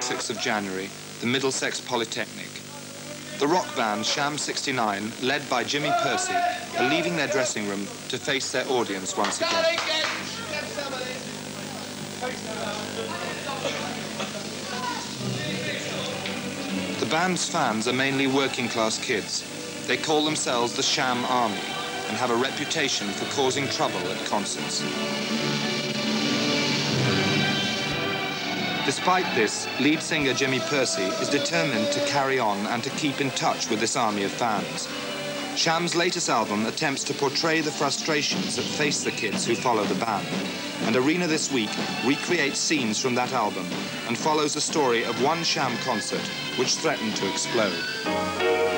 6th of January, the Middlesex Polytechnic. The rock band Sham 69, led by Jimmy Pursey, are leaving their dressing room to face their audience once again. The band's fans are mainly working class kids. They call themselves the Sham Army and have a reputation for causing trouble at concerts. Despite this, lead singer Jimmy Pursey is determined to carry on and to keep in touch with this army of fans. Sham's latest album attempts to portray the frustrations that face the kids who follow the band. And Arena This Week recreates scenes from that album and follows the story of one Sham concert which threatened to explode.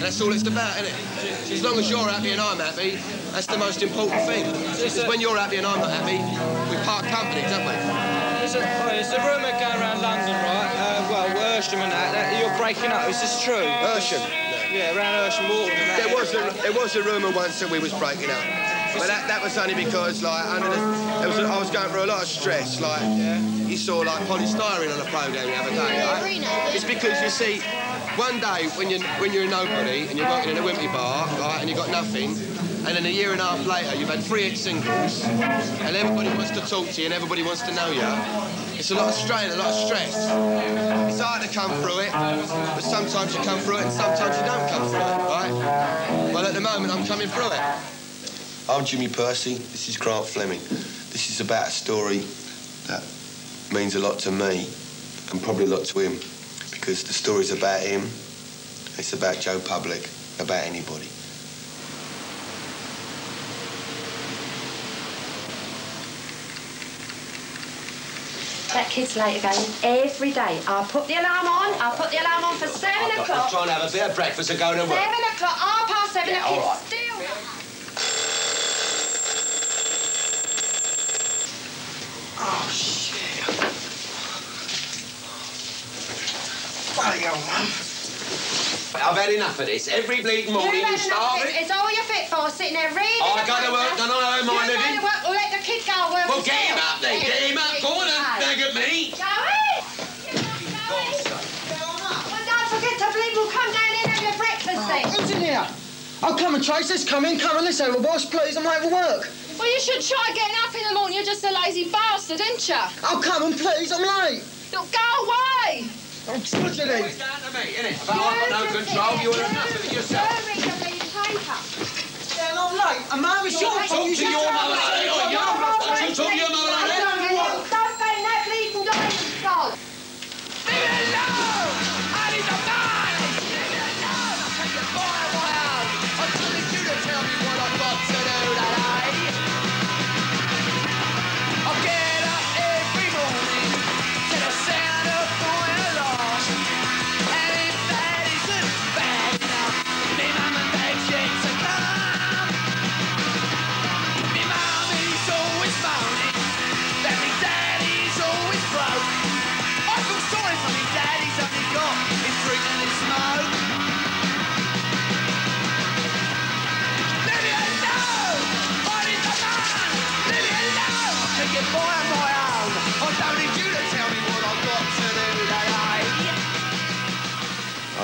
That's all it's about, isn't it? As long as you're happy and I'm happy, that's the most important thing. Because when you're happy and I'm not happy, we part company, don't we? There's a, oh, a rumour going around London, right? Uh, well, Hersham and that, that, you're breaking up. Is this true? Hersham? Yeah, around Hersham Walton. There was, a, there was a rumour once that we was breaking up. But that, that was only because, like, under the, was a, I was going through a lot of stress. Like, yeah. you saw, like, Poly Styrene on the programme the other day, right? It's because, you see, one day when you're when you're a nobody and you're working in a wimpy bar, right, and you've got nothing, and then a year and a half later you've had three hit singles, and everybody wants to talk to you and everybody wants to know you. It's a lot of strain, a lot of stress. It's hard to come through it, but sometimes you come through it and sometimes you don't come through it, right? Well, at the moment I'm coming through it. I'm Jimmy Pursey. This is Grant Fleming. This is about a story that means a lot to me and probably a lot to him because the story's about him. It's about Joe Public, about anybody. That kid's late again every day. I'll put the alarm on. I'll put the alarm on for seven o'clock. I'm trying to have a bit of breakfast and go to work. Seven o'clock, half past seven. Yeah, the kid's right. still. Oh, shit. Bloody hell, Mum. I've had enough of this. Every bleeding morning You've you had start it. It's all you're fit for, sitting there reading. Oh, I the go to work, paper. don't I earn my You living? go to work, well, let the kid go to work Well, as get him up then. Get him up. Go on and nag at me. Joey! Well, don't forget to bleed. We'll come down here and your breakfast oh, then. Who's in here? Oh, come and Trace, let's come in. Come on, let's have a wash, please. I'm late for work. Well, you should try getting up in the morning. You're just a lazy bastard, ain't you? Oh, come on, please. I'm late. Look, go away. I'm tragedy. It's down to me, innit? But I've got no control. You would have enough of it yourself. Go read the bleeding paper. Yeah, I'm late. And mum, it's your Talk fault. You to your mother done like it. that. You talk to your mother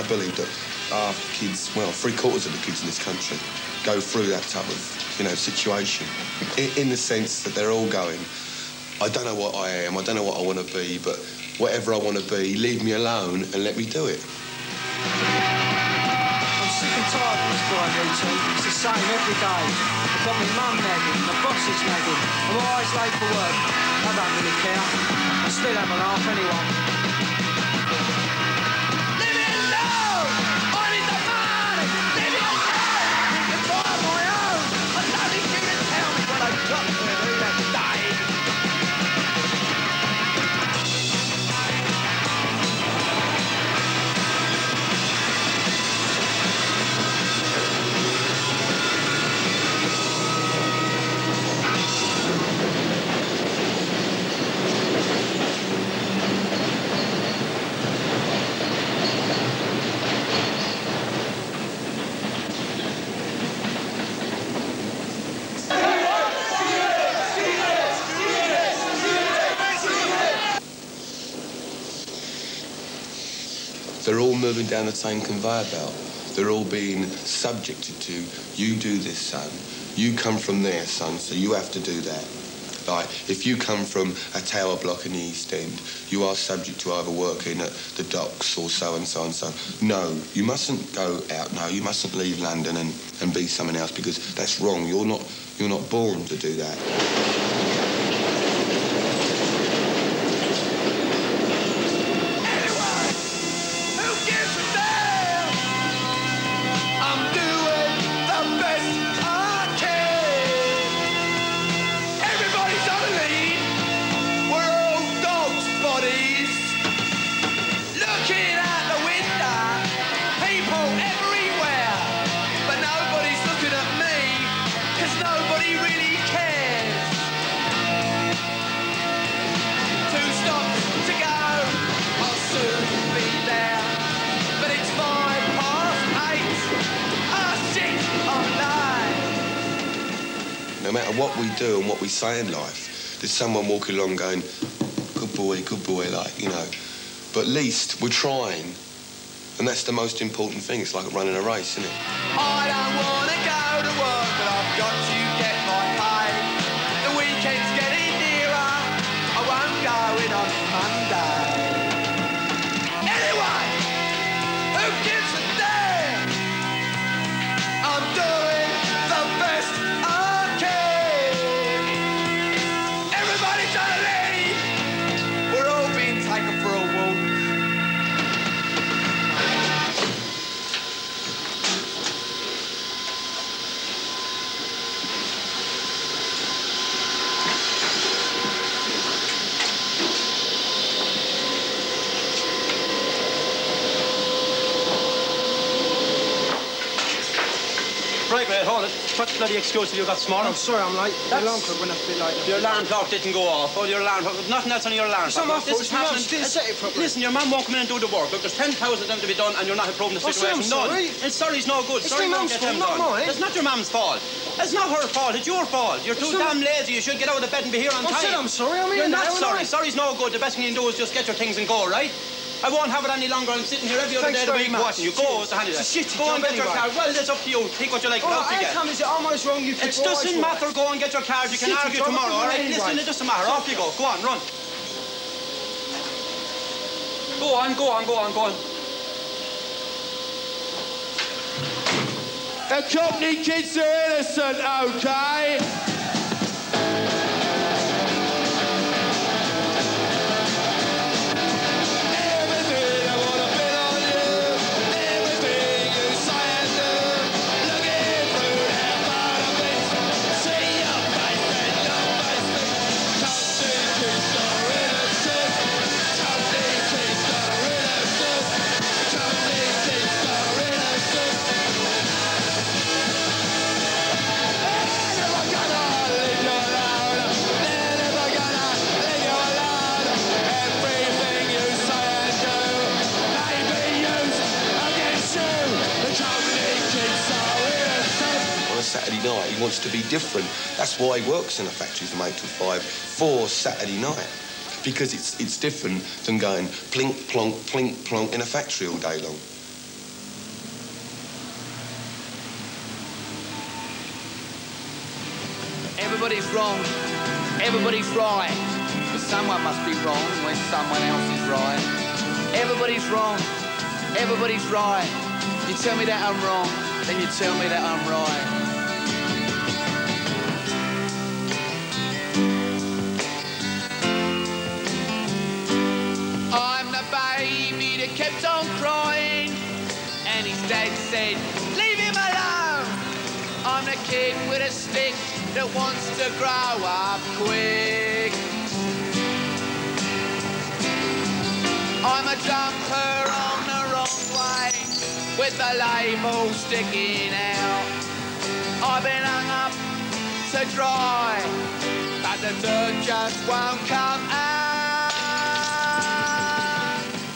I believe that our kids, well, three quarters of the kids in this country go through that type of, you know, situation. In, in the sense that they're all going, I don't know what I am, I don't know what I want to be, but whatever I want to be, leave me alone and let me do it. I'm sick and tired of this. It's the same every day. I've got my mum nagging, my boss is nagging. I'm always late for work. I don't really care. I still have a laugh They're all moving down the same conveyor belt. They're all being subjected to, you do this, son. You come from there, son, so you have to do that. Like, if you come from a tower block in the East End, you are subject to either working at the docks or so and so and so. No, you mustn't go out. No, you mustn't leave London and, and be someone else because that's wrong. You're not, you're not born to do that. No matter what we do and what we say in life, there's someone walking along going, good boy, good boy, like, you know. But at least we're trying. And that's the most important thing. It's like running a race, isn't it? Hold it. What bloody excuse have you got this morning? I'm sorry I'm late. The That's- alarm clock went off a bit later. Your alarm clock didn't go off. Oh, your alarm clock. Nothing else on your alarm clock. not my This is happening- didn't set it properly. Listen, your mum won't come in and do the work. Look, there's 10,000 of them to be done and you're not improving the Oh, sir, I'm situation. None. sorry. And sorry's no good. It's Sorry my won't mum's get them fault, not done. mine. It's not your mum's fault. It's not her fault. It's your fault. You're too damn lazy. You should get out of bed and be here on I time. said I'm sorry. I'm You're not sorry. Sorry's no good. The best thing you can do is just get your things and go, right? I won't have it any longer. I'm sitting here every other Thanks day of the week much. watching you. Go, Cheers. it's a handy It's a shitty Go and get your anyway. card. Well, it's up to you. Take what you like. How get. come is it almost wrong? You It doesn't matter. Go and get your card. You can argue tomorrow, all right? Listen, it doesn't matter. Off you go. Go on, run. Go on, go on, go on, go on. The company kids are innocent, okay? Night, he wants to be different. That's why he works in a factory from 8 till 5 for Saturday night. Because it's, it's different than going plink, plonk, plink, plonk in a factory all day long. Everybody's wrong. Everybody's right. But someone must be wrong when someone else is right. Everybody's wrong. Everybody's right. You tell me that I'm wrong, then you tell me that I'm right. Said, Leave him alone. I'm the kid with a stick that wants to grow up quick. I'm a jumper on the wrong way with the label sticking out. I've been hung up to dry, but the dirt just won't come out.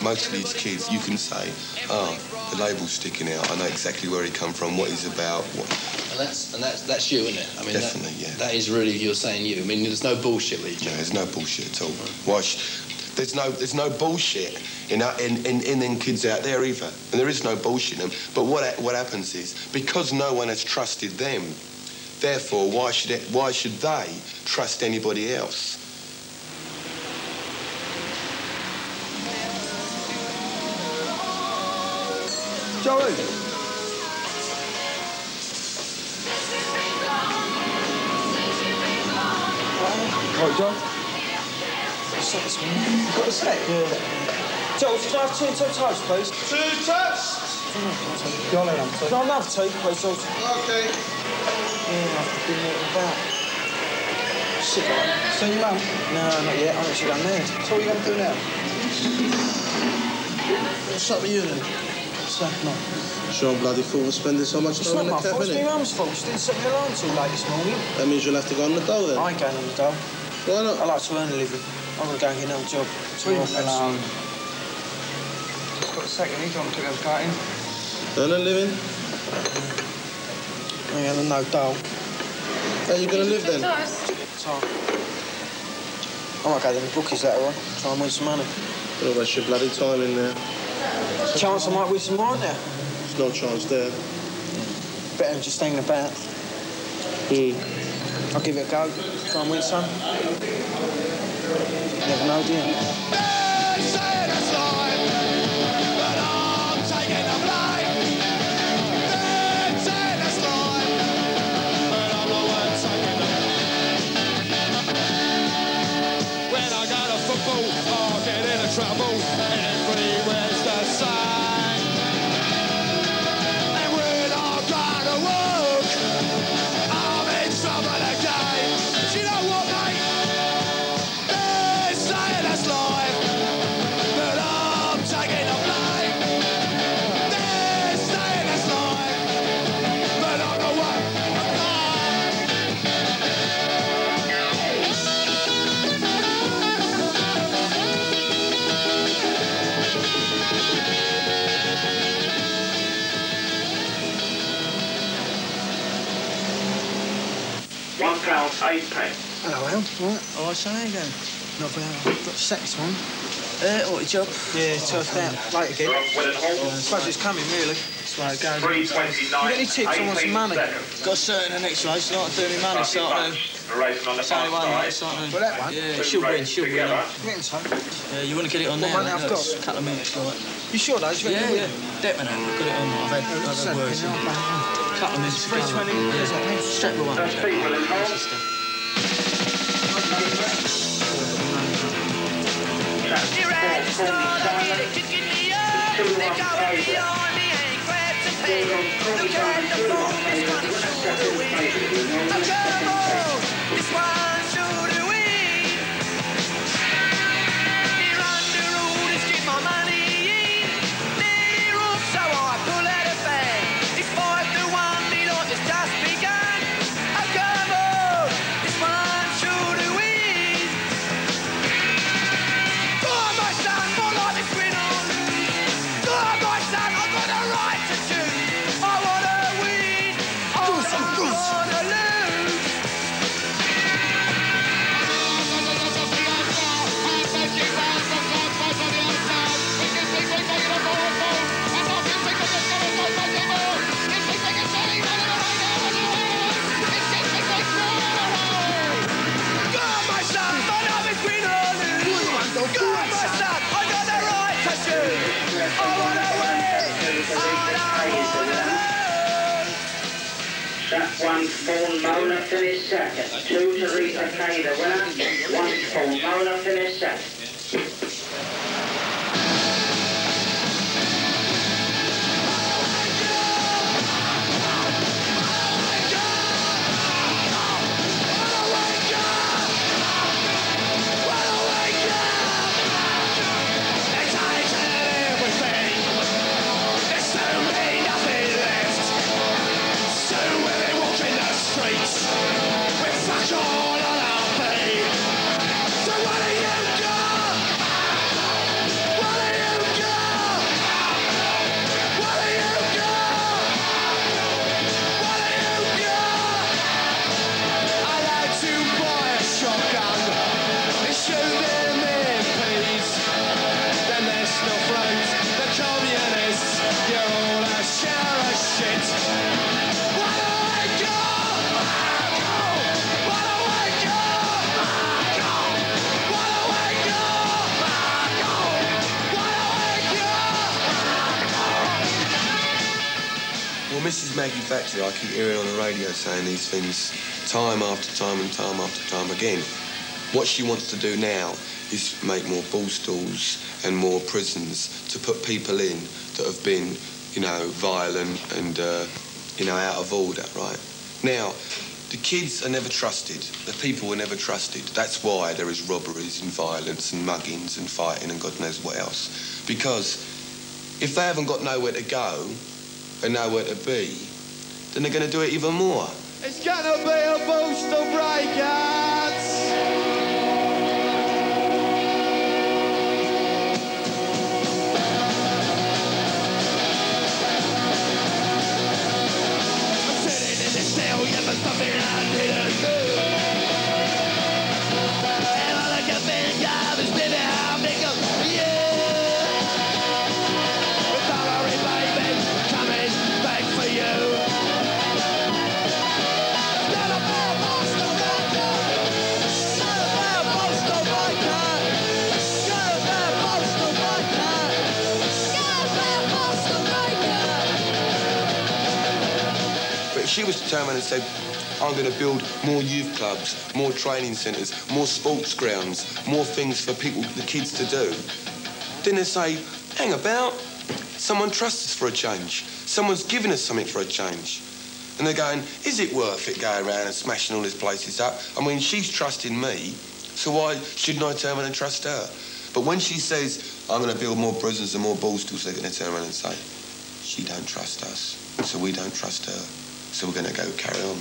Most of these kids, you can say, oh, the label's sticking out. I know exactly where he come from, what he's about. What... And that's and that's that's you, isn't it? I mean, that- yeah. That is really you're saying you. I mean, there's no bullshit with you. No, there's no bullshit at all. Why there's no there's no bullshit in, in in in them kids out there either, and there is no bullshit in them. But what what happens is because no one has trusted them, therefore why should it, why should they trust anybody else? Joey. Right, John. Set this one. Got a set? Yeah. Joel, could I have two two toast, please? Two toast. Go on, then. Can I have two, please, George? Okay. Yeah, I've been there about. Shit, right? See your mum? No, not yet. I'm actually down there. So what are you going to do now? What's up with you then? What's that, no? Sure, bloody fool for spending so much It's time not my in the fault. cafe. It's my mum's fault. She didn't set the alarm too late this morning. That means you'll have to go on the dole then. I ain't going on the dole. Why not? I like to earn a living. I'm going to go and get another job. Leave him alone. Just got a second, he's on to go cutting. Earn a living? I ain't having no dole. How you gonna live then? So, I might go to the bookies later on, try and win some money. Don't waste your bloody time in there. Chance I might win some more, there? There's no chance there. Better than just hanging about. Hmm. I'll give it a go, try and win some. Never know, do you? Right. All right, so how? Not bad. I've got set this one. Uh, what, a job? Yeah, turfed out. Late again. Uh, suppose it's coming, really. That's the way it goes. Three You got any tips? I want some money. Got a certain the next race. Like doing my money, starting Racing on the Saturday one, far mate, side. starting. Well, that one? Yeah, she'll win, she'll win. Together. You so? Yeah, you want to get it on What now? money? I've got? A couple of minutes, right? You sure, though? You Yeah, reckon you yeah. Definitely. I've got it on. I've had, I've couple of minutes 320. Where's that? Mate? Straight away. Manchester. The start, Kick in the eye. They go behind me and grab Maggie I keep hearing on the radio saying these things time after time and time after time again. What she wants to do now is make more Borstals and more prisons to put people in that have been, you know, violent and, uh, you know, out of order, right? Now, the kids are never trusted. The people are never trusted. That's why there is robberies and violence and muggings and fighting and God knows what else. Because if they haven't got nowhere to go and nowhere to be, then they're going to do it even more. It's gonna be a boost of was determined and said, I'm going to build more youth clubs, more training centres, more sports grounds, more things for people, the kids to do. Then they say, hang about, someone trusts us for a change. Someone's giving us something for a change. And they're going, is it worth it going around and smashing all these places up? I mean, she's trusting me, so why shouldn't I turn around and trust her? But when she says, I'm going to build more prisons and more Borstals, they're going to turn around and say, she don't trust us, so we don't trust her. So we're going to go carry on.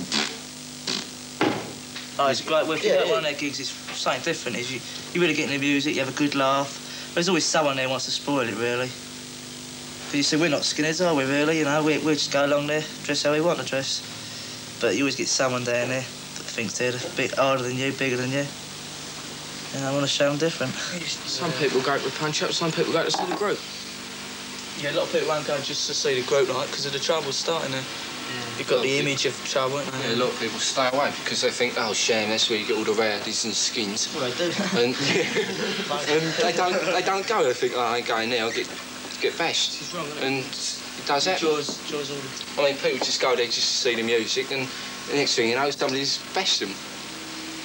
Oh, it's great working Yeah, out yeah. one of their gigs is something different. Is you, you really get into music, you have a good laugh. There's always someone there who wants to spoil it, really. 'Cause you see, we're not skinheads, are we, really? You know, we, we just go along there, dress how we want to dress. But you always get someone down there that thinks they're a bit harder than you, bigger than you. And I want to show them different. Some people go to punch up, some people go to see the group. Yeah, a lot of people won't go just to see the group, like, because of the trouble starting there. You've got the image of trouble, Yeah, a lot of people stay away because they think, oh, shame, that's where you get all the rowdies and skins. Well, they do. And, and they don't they don't go. They think, oh, I ain't going there. I'll get get bashed. And it does that. Draws, draws all the... I mean, people just go there just to see the music, and the next thing you know, somebody's bashed them.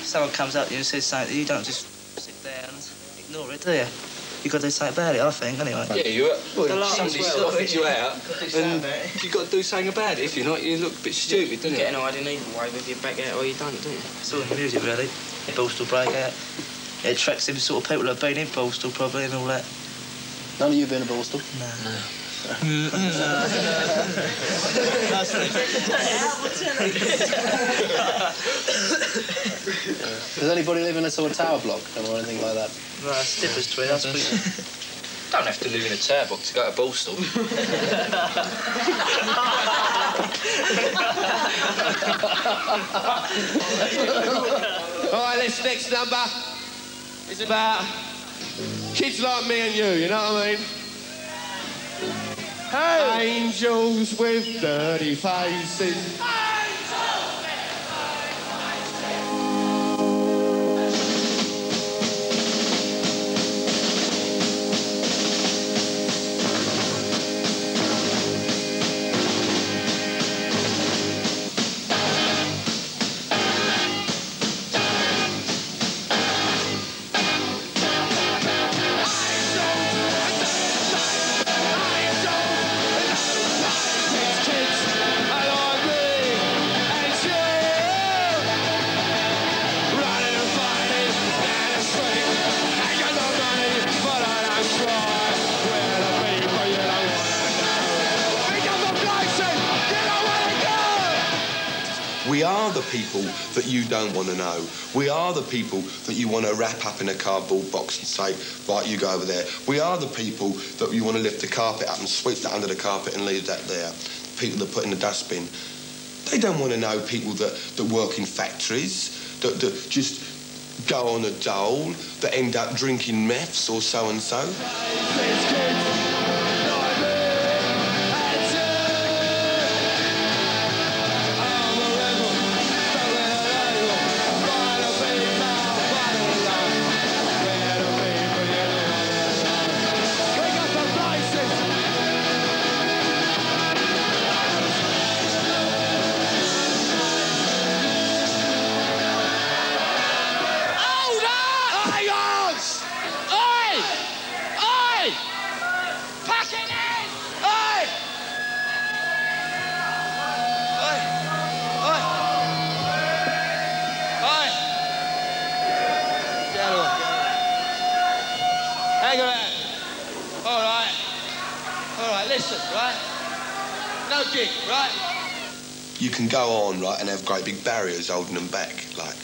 Someone comes up to you and says something, you don't just sit there and ignore it, do you? You've got to do something about it, I think, anyway. Yeah, you The well, lot somebody's as well, offered you out, Got to do something and about you've got to do something about it. If you're not, you look a bit stupid, don't You you? get an idea either way, whether you back out or you don't, don't you? It's all in the music, really. Borstal breakout. It attracts them sort of people that have been in Borstal, probably, and all that. None of you been to Borstal? No. Does anybody live in a sort of tower block or anything like that? No, Stippers Tweed, that's pretty... Don't have to live in a tower block to go to Borstal. All right, this next number is about kids like me and you, you know what I mean? Hey! Angels with dirty faces. We that you don't want to know. We are the people that you want to wrap up in a cardboard box and say, right, you go over there. We are the people that you want to lift the carpet up and sweep that under the carpet and leave that there. People that put in the dustbin. They don't want to know people that, that work in factories, that, that just go on a dole, that end up drinking meths or so and so can go on, right, and have great big barriers holding them back, like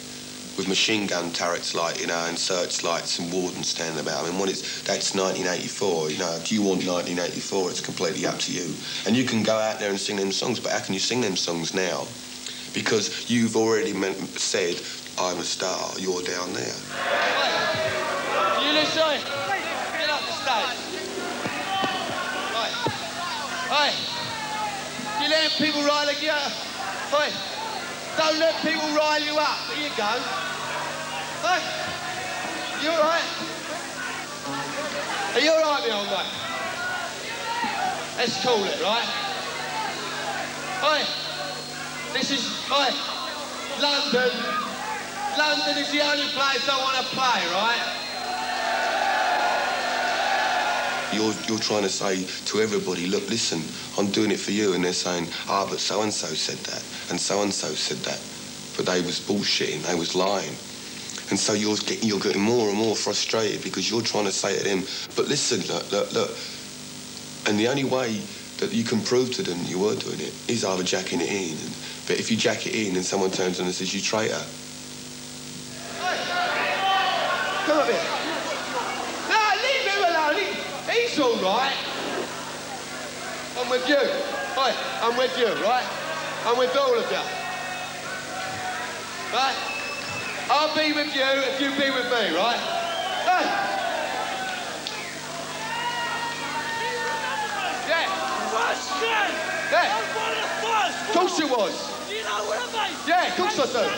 with machine gun turrets, like, you know, and searchlights and wardens standing about. I mean, when it's, that's 1984, you know, do you want 1984? It's completely up to you. And you can go out there and sing them songs, but how can you sing them songs now? Because you've already said, I'm a star, you're down there. You listen. Get up the stage. Oi. You let people rile you Oi. Don't let people rile you up. There you go. Oi. You all right? Are you all right, me old mate? Let's call it, right? Oi. This is, oi. London. London is the only place I want to play, right? You're, you're trying to say to everybody, look, listen, I'm doing it for you. And they're saying, ah, but so-and-so said that, and so-and-so said that. But they was bullshitting, they was lying. And so you're getting, you're getting more and more frustrated because you're trying to say to them, but listen, look, look, look. And the only way that you can prove to them you were doing it is either jacking it in. But if you jack it in and someone turns on and says, you traitor, Come up here. No, leave him alone. He, he's all right. I'm with you. Oi, I'm with you, right? I'm with all of you. Right? I'll be with you if you be with me, right? Hey! Yeah. Question! Yeah. One of course you was. Do you know what I mean? Yeah, of course I do.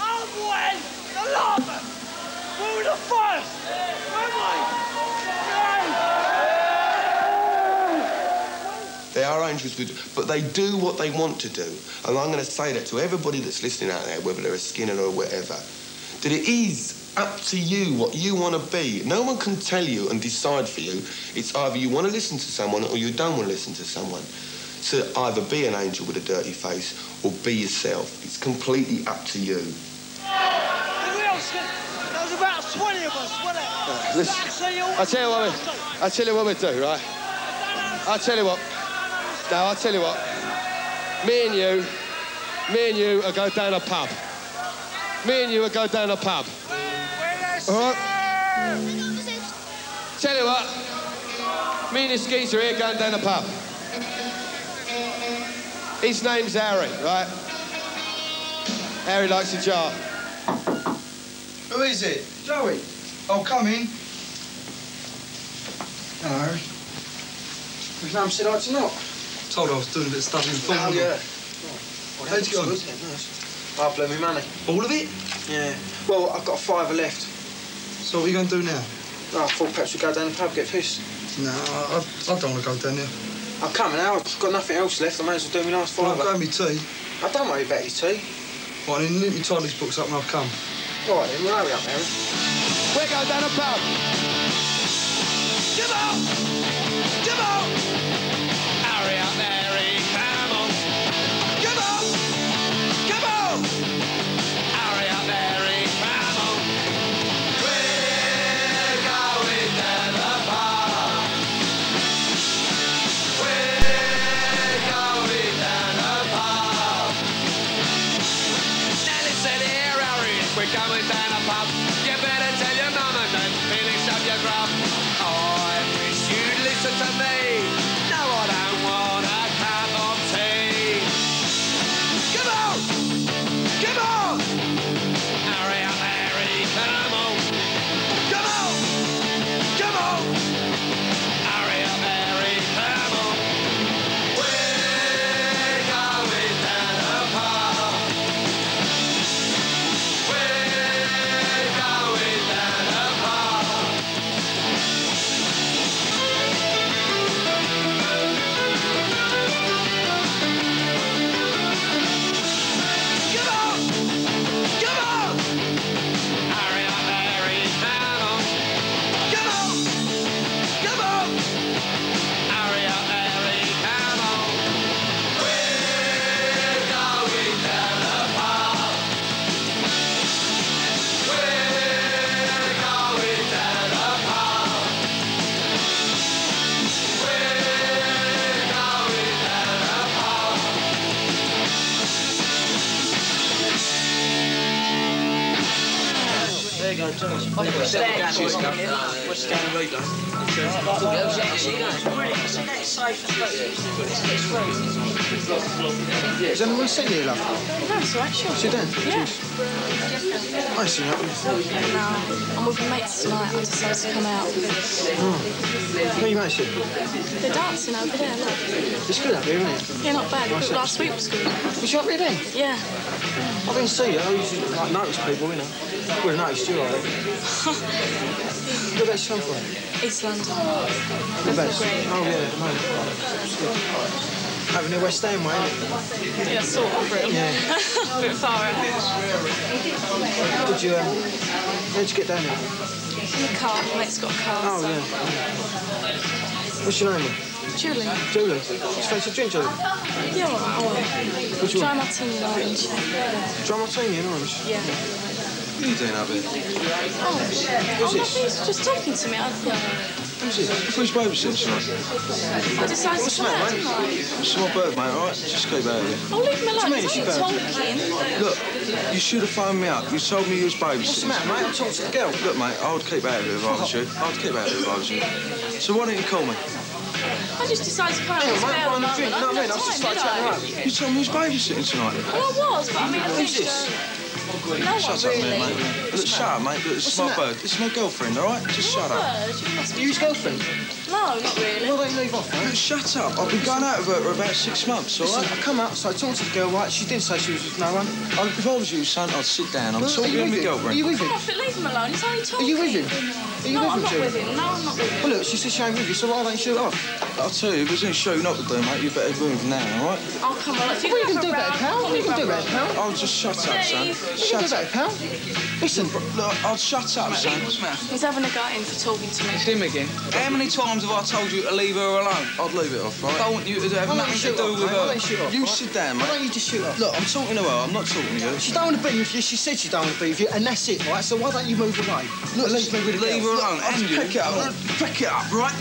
I'm when the lava! We were the first! We're we? They are angels, with, but they do what they want to do. And I'm going to say that to everybody that's listening out there, whether they're a Skinner or whatever, that it is up to you what you want to be. No one can tell you and decide for you. It's either you want to listen to someone or you don't want to listen to someone. So either be an angel with a dirty face or be yourself. It's completely up to you. There about 20 of us, wasn't it? Listen, I tell you what we, I tell you what we do, right? I tell you what. No, I'll tell you what. Me and you, me and you will go down a pub. Me and you will go down a pub. All right? Tell you what. Me and this geezer here going down a pub. His name's Harry, right? Harry likes a jar. Who is it? Joey. Oh, come in. Hello, Harry. Said I to not. Told I was doing a bit of studying before. Oh, yeah. How'd you get on? I blew my money. All of it? Yeah. Well, I've got a fiver left. So what are you going to do now? No, I thought perhaps we'd go down the pub, get pissed. No, I, I don't want to go down there. I'm coming now. I've got nothing else left. I may as well do my last Well, fiver. I'll go me tea. I don't worry about your tea. Right, then let me tie these books up and I'll come. All right, then. Well, hurry up, Harry. We're going down the pub. Come on! Anyone you, love? No, it's all right, sure. Sit down. Yeah. I see that. No, I'm with my mates tonight. I decided to come out. Oh. Who are you mates with? They're dancing over there, look. It's good up here, isn't it? Yeah, not bad. Nice Last week was good. Was you up here then? Yeah. I didn't see you. I usually like, notice people, you know. Have noticed you, I think. Whereabouts you come from? East London. Whereabouts? Oh, yeah, no. Over near West way, isn't it? Yeah, sort of, really. Yeah. a bit far out. Did you, um, how'd you get down here? In the car. My mate's got a car. Oh, so. yeah. What's your name? Julie. Julie. Just fancy a drink, Julie? Yeah, all right, I will. Which one? Dry martini and orange. Dry martini and orange? Yeah. What are you doing up here? Oh, oh, this? He's just talking to me. I thought. Who's this? Who's babysitting tonight? I decided What's to the come didn't I? mate? It's my bird, mate, all right? Just keep out of here. Oh, leave him alone. What do you mean, He's it's only talking. Look, you should have phoned me up. You told me you was babysitting. What's the matter, mate? I'm talking to the girl. Look, mate, I would keep out of here if I was you. I would keep out of here if I was you. So why don't you call me? I just decided to come out and spare on the drink. No, I mean, I was just like chatting around. You told me you was babysitting tonight. Well, I was, but I mean, I Who's finished. Uh, No shut up, really. mate. Look, shut up, mate. Look, is What's my bird. This my girlfriend, all right? Just shut up. Bird, you must be girlfriend? No, not really. Well, they leave off, mate. Shut up. I've been going out with her for about six months, all Listen, right? I come out, so I talked to the girl, right? She didn't say she was with no one. I, if I was you, son, I'd sit down. I'm Well, talking are you to my with him? girlfriend. Are you with Come him? off it, leave him alone. He's only Are you with him? Are you no, with I'm him, not Jill? with him. No, I'm not with him. Well, look, she said she ain't with you, so why don't you shoot off? I'll tell you, if there's any shooting up to do, mate, you better move now, all right? Oh, come on. If you What are you can gonna do about it, pal? What are you gonna do about it, pal? Oh, just shut up, son. Please. What are you Shut up. about pal? Listen, Look, I'll shut up, son. He's having a go at him for talking to me. Him again. How many times have I told you to leave her alone? I'd leave it off, right? I don't want you to have why don't you nothing to do off, with mate? Her. don't you shoot off, You right? sit down, Why don't you just shoot off? Look, I'm talking to her. I'm not talking to you. She don't want to be with you. She said she don't want to be with you, and that's it, right? So why don't you move away? Look, leave me with leave her alone. And you. pick it up. Pick it up, right?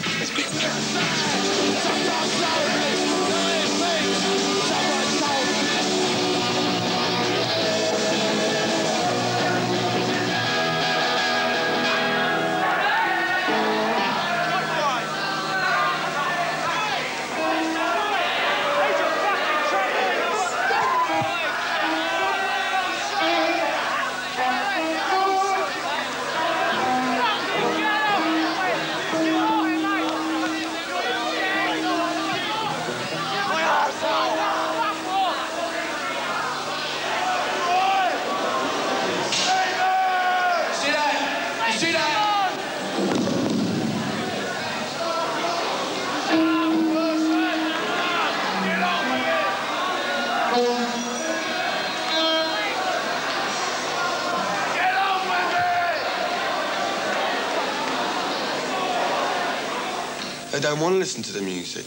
Don't want to listen to the music.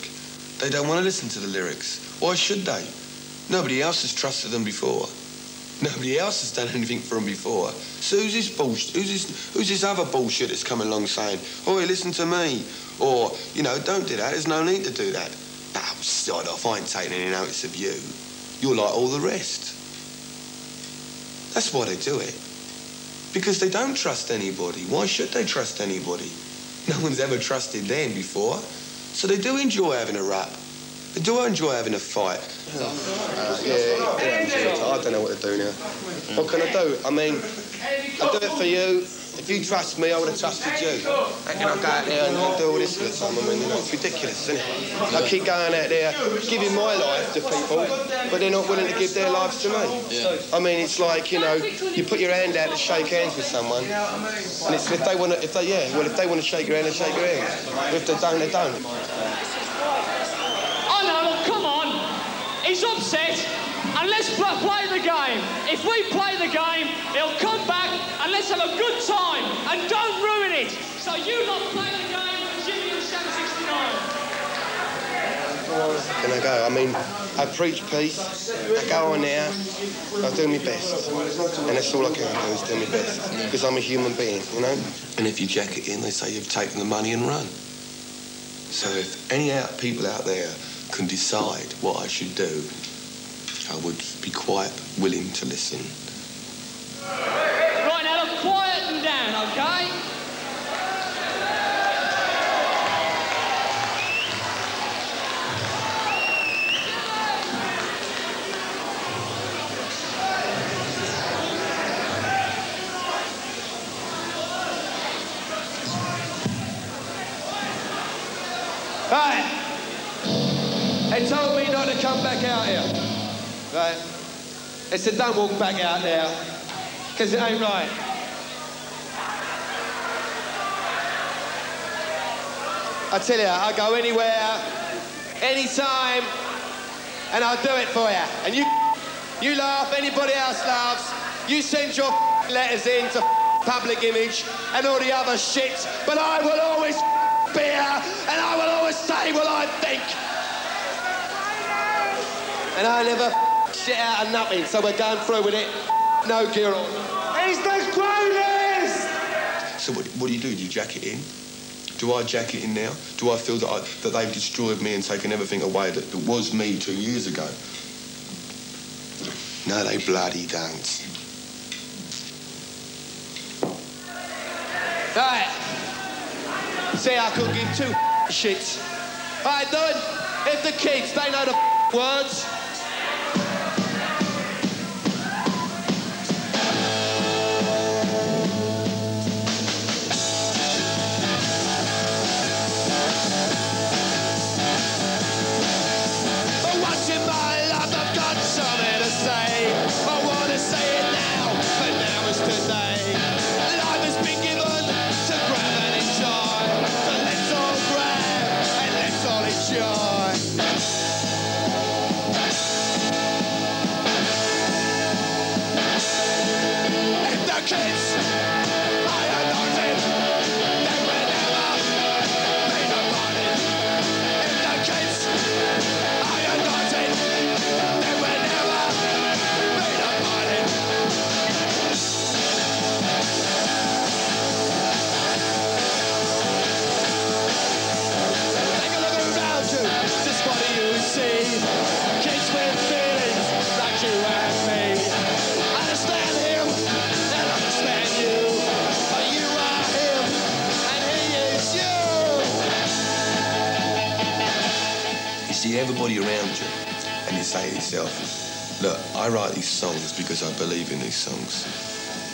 They don't want to listen to the lyrics. Why should they? Nobody else has trusted them before. Nobody else has done anything for them before. So who's this bullshit? Who's this, who's this other bullshit that's come along saying, oh, listen to me? Or, you know, don't do that. There's no need to do that. Oh, sod off. I ain't taking any notice of you. You're like all the rest. That's why they do it. Because they don't trust anybody. Why should they trust anybody? No one's ever trusted them before. So they do enjoy having a rap. They do enjoy having a fight. Uh, yeah, yeah, I don't know what to do now. What can I do? I mean, I do it for you. If you trust me, I would have trusted you. How can I go out there and do all this for the time? I mean, you know, it's ridiculous, isn't it? I keep going out there, giving my life to people, but they're not willing to give their lives to me. I mean, it's like, you know, you put your hand out to shake hands with someone, and it's if they want to, if they, yeah, well, if they want to shake your hand, they shake your hand. If they don't, they don't. Oh no, look, come on. He's upset. And let's play the game. If we play the game, he'll come back and let's have a good time. And don't ruin it. So you lot play the game for Jimmy and Sham 69. Can I go? I mean, I preach peace. I go on there. I do my best, and that's all I can do is do my best because I'm a human being, you know. And if you jack it in, they say you've taken the money and run. So if any out people out there can decide what I should do, I would be quite willing to listen. They said don't walk back out there, because it ain't right. I tell you, I'll go anywhere, anytime, and I'll do it for you. And you, you laugh, anybody else laughs. You send your letters in to public image and all the other shit, but I will always be here, and I will always say what I think. And I never shit out of nothing, so we're going through with it. No gear on. It's the greatest! So what, what do you do? Do you jack it in? Do I jack it in now? Do I feel that, I, that they've destroyed me and taken everything away that, that was me two years ago? No, they bloody don't. Right. Say I couldn't give two shits. Right, Don, if the kids, they know the words. Everybody around you, and you say to yourself, look, I write these songs because I believe in these songs.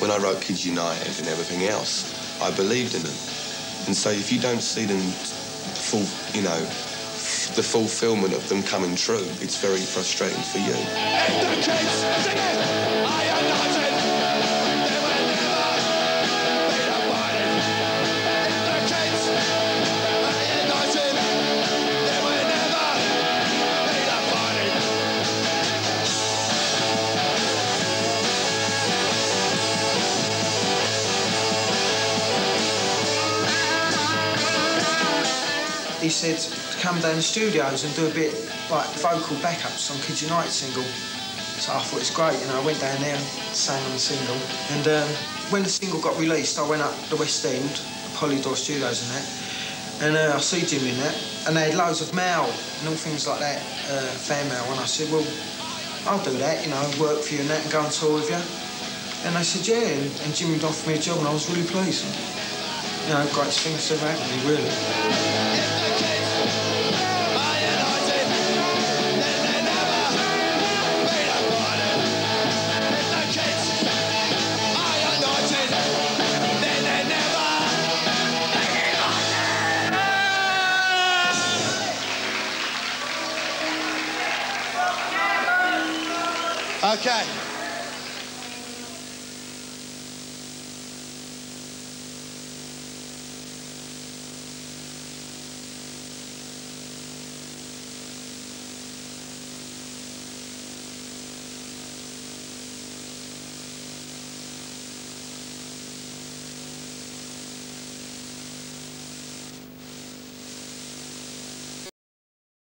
When I wrote Kids United and everything else, I believed in them. And so if you don't see them full, you know, the fulfillment of them coming true, it's very frustrating for you. He said to come down the studios and do a bit like vocal backups on Kids United single. So I thought it's great, you know. I went down there and sang on the single. And um, when the single got released, I went up the West End, Polydor Studios and that. And uh, I see Jim in that. And they had loads of mail and all things like that, uh, fan mail. And I said, well, I'll do that, you know, work for you and that and go on tour with you. And they said, yeah. And, and Jimmy offered me a job and I was really pleased. You know, thing that's ever me, really. Okay.